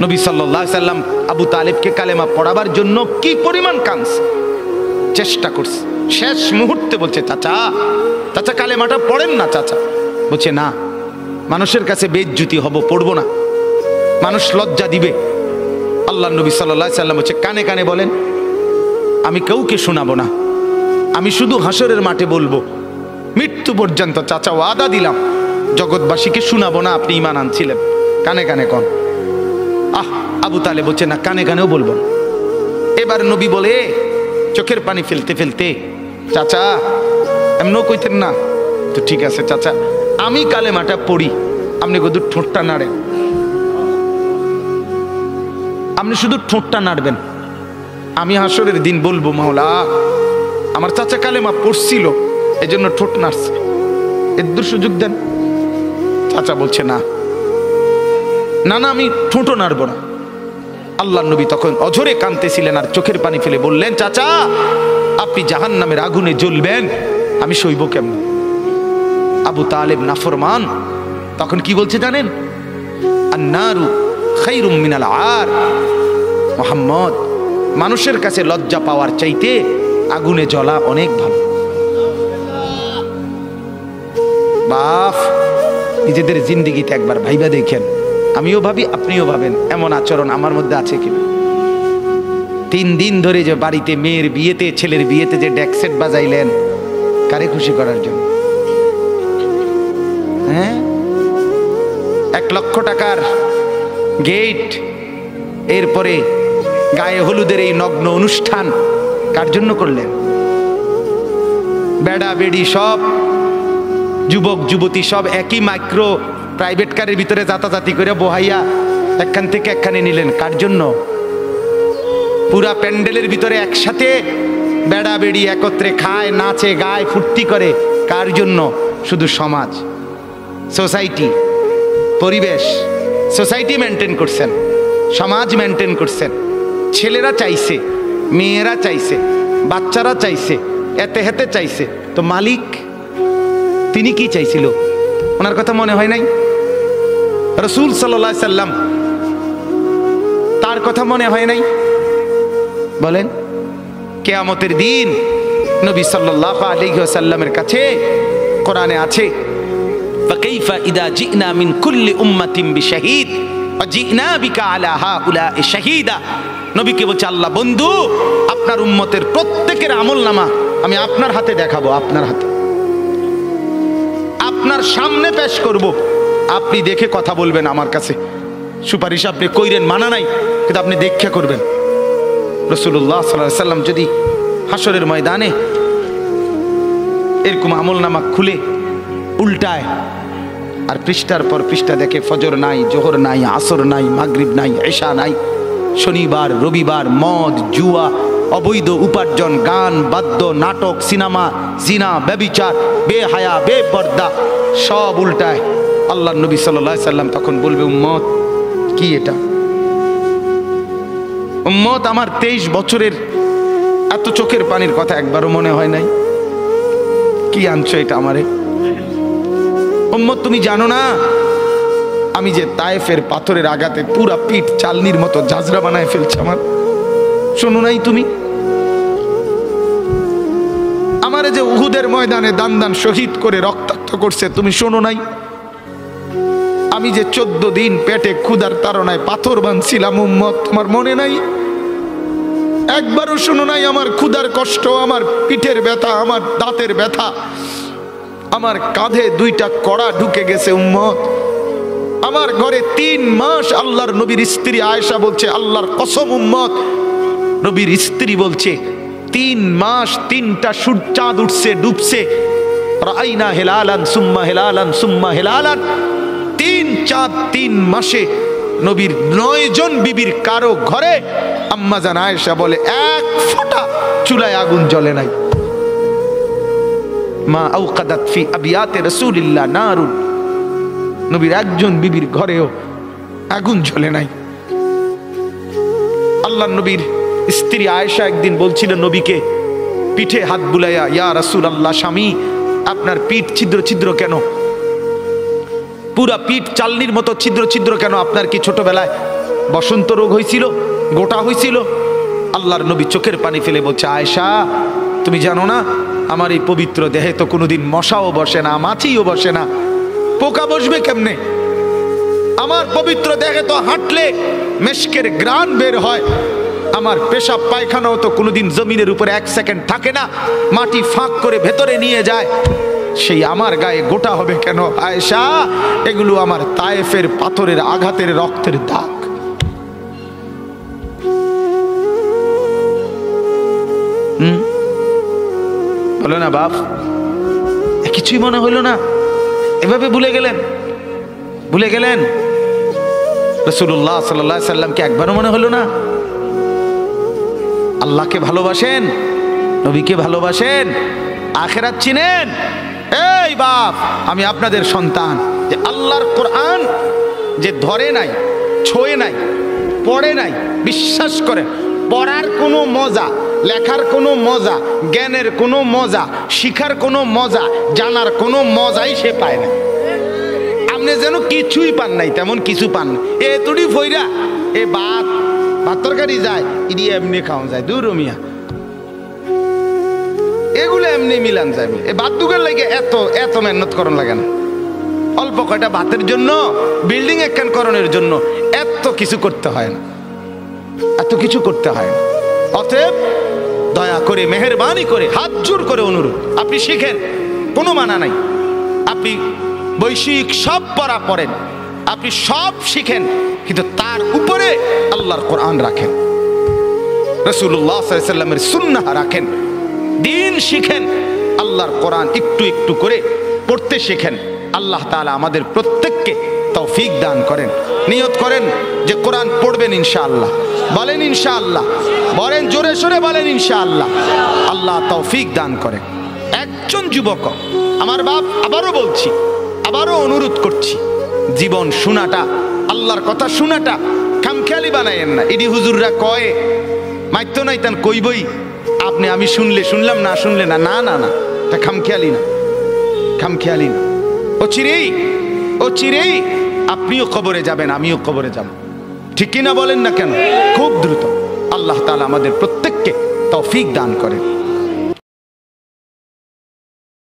নবী সাল্লাহ সাল্লাম আবু তালেবকে কালেমা পড়াবার জন্য কি পরিমাণ কাঁদছে? চেষ্টা করছে। শেষ মুহূর্তে বলছে, চাচা চাচা কালেমাটা পড়েন না, চাচা। বলছে, না, মানুষের কাছে বেজ্জুতি হব, পড়ব না। মানুষ লজ্জা দিবে। আল্লাহ নবী সাল্লাহ সাল্লাম হচ্ছে কানে কানে বলেন, আমি কাউকে শোনাবো না। আমি শুধু হাসরের মাঠে বলব। মৃত্যু পর্যন্ত, চাচা, ওয়াদা দিলাম। জগৎবাসীকে শোনাবো না, আপনি ইমান আনছিলেন। কানে কানে কন। আবু তালে বলছে না, কানে কানেও বলব এবার নবী বলে, চোখের পানি ফেলতে ফেলতে, চাচা, এমনও কইতেন না। তো ঠিক আছে চাচা, আমি কালেমাটা পড়ি। আপনি কদূর ঠোঁটটা নাড়েন। আপনি শুধু ঠোঁটটা নাড়বেন। আমি হাসরের দিন বলব, মাওলা, আমার চাচা কালেমা পড়ছিল এই জন্য ঠোঁট নাড়ছে। এর সুযোগ দেন। চাচা বলছে, না না না, আমি ঠোঁটও নাড়বো না। আল্লাহ নবী তখন অঝরে কাঁদতেছিলেন আর চোখের পানি ফেলে বললেন, চাচা, আপনি জাহান নামের আগুনে জ্বলবেন, আমি সইব কেমন? আবু তালেব নাফরমান তখন কি বলছে জানেন? আন্নারু খাইরুম মিনাল আর। মোহাম্মদ, মানুষের কাছে লজ্জা পাওয়ার চাইতে আগুনে জ্বলা অনেক ভালো। বাফ, নিজেদের জিন্দিগিতে একবার ভাইবা দেখেন। আমিও ভাবি, আপনিও ভাবেন, এমন আচরণ আমার মধ্যে আছে কিনা? তিন দিন ধরে যে বাড়িতে মেয়ের বিয়েতে, ছেলের বিয়েতে যে ডেকসেট বাজাইলেন, কারে খুশি করার জন্য? হ্যাঁ? এক লক্ষ টাকার গেট, এরপরে গায়ে হলুদের এই নগ্ন অনুষ্ঠান, কার জন্য করলেন? বেড়া, বেড়ি সব, যুবক, যুবতী সব একই মাইক্রো প্রাইভেট কারের ভিতরে যাতাযাতি করে বহাইয়া একখান থেকে একখানে নিলেন। কার জন্য? পুরা প্যান্ডেলের ভিতরে একসাথে বেড়া বেড়ি একত্রে খায়, নাচে, গায়, ফুর্তি করে। কার জন্য? শুধু সমাজ। সোসাইটি। পরিবেশ। সোসাইটি মেনটেন করছেন। সমাজ মেনটেন করছেন। ছেলেরা চাইছে, মেয়েরা চাইছে, বাচ্চারা চাইছে, এতে হেতে চাইছে। তো মালিক, তিনি কি চাইছিল? ওনার কথা মনে হয় নাই? রসুল সাল্লা সাল্লাম তার কথা মনে হয় নাই বলেন কেয়ামতের দিন নবী সাল্লাহ আলিহাসাল্লামের কাছে কোরআনে আছে فكيف إذا جئنا من كل أمة بشهيد وجئنا بك على هؤلاء شهيدا নবীকে বলছে আল্লাহ বন্ধু আপনার উম্মতের প্রত্যেকের আমল নামা আমি আপনার হাতে দেখাবো আপনার হাতে আপনার সামনে পেশ করব আপনি দেখে কথা বলবেন আমার কাছে। সুপারিশ আপনি কইরেন, মানা নাই, কিন্তু আপনি দেখে করবেন। রসুল্লাহ সাল্লাহ সাল্লাম যদি হাসরের ময়দানে এরকম আমল নামা খুলে, উল্টায়, আর পৃষ্ঠার পর পৃষ্ঠা দেখে ফজর নাই, জোহর নাই, আসর নাই, মাগরিব নাই এশা নাই, শনিবার, রবিবার, মদ, জুয়া, অবৈধ উপার্জন, গান, বাদ্য, নাটক, সিনেমা, জিনা, ব্যবিচার, বেহায়া, বেপর্দা, সব উল্টায়। আল্লাহ নবী সাল্লাহ সাল্লাম তখন বলবে, উম্মত, কি এটা? উম্মত, আমার তেইশ বছরের এত চোখের পানির কথা একবারও মনে হয় নাই। কি আনছো এটা আমারে? উম্মত, তুমি জানো না, আমি যে তায়েফের পাথরের আঘাতে পুরা পিঠ চালনির মতো ঝাঁঝরা বানায় ফেলছে আমার। শোনো নাই তুমি? আমারে যে উহুদের ময়দানে দান দান শহীদ করে রক্তাক্ত করছে, তুমি শোনো নাই? আমি যে চোদ্দ দিন পেটে ক্ষুদার তারনায় পাথর বানছিলাম উম্মত, তোমার মনে নাই? একবারও শুনো নাই, আমার ক্ষুদার কষ্ট, আমার পিঠের ব্যথা, আমার দাঁতের ব্যথা। আমার কাঁধে দুইটা কড়া ঢুকে গেছে, উম্মত। আমার ঘরে তিন মাস আল্লাহর নবীর স্ত্রী আয়েশা বলছে, আল্লাহর কসম, উম্মত। নবীর স্ত্রী বলছে, তিন মাস তিনটা সুর চাঁদ উঠছে, ডুবছে। রাইনা হেলালান সুম্মা হেলালান সুম্মা হেলালান। তিন চাঁদ, তিন মাসে নবীর নয় জন বিবির কারও ঘরে আম্মা জান আয়েশা বলে, এক ফোঁটা চুলায় আগুন জ্বলে নাই। মা আউকাদাত ফি আবিয়াতে রাসূলিল্লাহ নারুন। নবীর একজন বিবির ঘরেও আগুন জ্বলে নাই। আল্লাহ নবীর স্ত্রী আয়েশা একদিন বলছিল নবীকে, পিঠে হাত বুলাইয়া, ইয়া রাসূল আল্লাহ স্বামী, আপনার পিঠ ছিদ্র ছিদ্র কেন? পুরা পিঠ চালনির মতো ছিদ্র ছিদ্র কেন আপনার কি ছোটবেলায় বসন্ত রোগ হয়েছিল গোটা হয়েছিল আল্লাহর নবী চোখের পানি ফেলে বলছে আয়সা তুমি জানো না, আমার এই পবিত্র দেহে তো কোনোদিন মশাও বসে না, মাছিও বসে না। পোকা বসবে কেমনে? আমার পবিত্র দেহে তো হাঁটলে মেশকের গ্রান বের হয়। আমার পেশাব পায়খানাও তো কোনোদিন জমিনের উপরে এক সেকেন্ড থাকে না, মাটি ফাঁক করে ভেতরে নিয়ে যায়। সেই আমার গায়ে গোটা হবে কেন? আয়েশা, এগুলো আমার তায়েফের পাথরের আঘাতের রক্তের দাগ। হুম? বলো না বাপ? কিছুই মনে হইল না। এভাবে ভুলে গেলেন। ভুলে গেলেন? রসুল্লাহ সাল্লাহ সাল্লামকে একবারও মনে হলো না? আল্লাহকে ভালোবাসেন, নবীকে ভালোবাসেন, আখেরাত চিনেন। এই বাপ, আমি আপনাদের সন্তান। যে আল্লাহর কোরআন যে ধরে নাই, ছোঁয়ে নাই, পড়ে নাই, বিশ্বাস করে, পড়ার কোনো মজা, লেখার কোনো মজা, জ্ঞানের কোনো মজা, শিখার কোনো মজা, জানার কোনো মজাই সে পায় না। আপনি যেন কিছুই পান নাই, তেমন কিছু পান না। এ তুড়ি ফইরা, এ ভাত ভাত তরকারি যায়, ইডি এমনি খাওয়া যায়। দূর মিয়া এমনি মিলান ভাত লাগে এত এত মেহনত লাগে না। অল্প কয়টা ভাতের জন্য বিল্ডিং জন্য এত কিছু করতে হয় না। এত কিছু করতে হয় না। অতএব দয়া করে, মেহরবানি করে, হাত জোর করে অনুরোধ। আপনি শিখেন, কোনো মানা নাই। আপনি বৈষয়িক সব পড়া পড়েন। আপনি সব শিখেন, কিন্তু তার উপরে আল্লাহর কোরআন রাখেন। রসুল্লাহ সাল্লামের সুন্নাহ রাখেন। দিন শিখেন, আল্লাহর কোরআন একটু একটু করে পড়তে শেখেন, আল্লাহ তালা আমাদের প্রত্যেককে তৌফিক দান করেন। নিয়ত করেন যে কোরআন পড়বেন ইনশাআল্লাহ। বলেন ইনশাআল্লাহ। বলেন জোরে সোরে বলেন ইনশাআল্লাহ। আল্লাহ তৌফিক দান করেন। একজন যুবক, আমার বাপ আবারও বলছি, আবারও অনুরোধ করছি, জীবন শোনাটা, আল্লাহর কথা শোনাটা খামখেয়ালি বানাইয়েন না। ইডি হুজুররা কয়ে মাইত্য নাই তান কইবই? আপনি আমি শুনলে, শুনলাম না, শুনলে না না না না। এটা খামখেয়ালি না। খামখেয়ালি না। ও চিরেই ও চিরেই আপনিও কবরে যাবেন, আমিও কবরে যাব। ঠিক কিনা বলেন না কেন? খুব দ্রুত। আল্লাহ তালা আমাদের প্রত্যেককে তৌফিক দান করেন।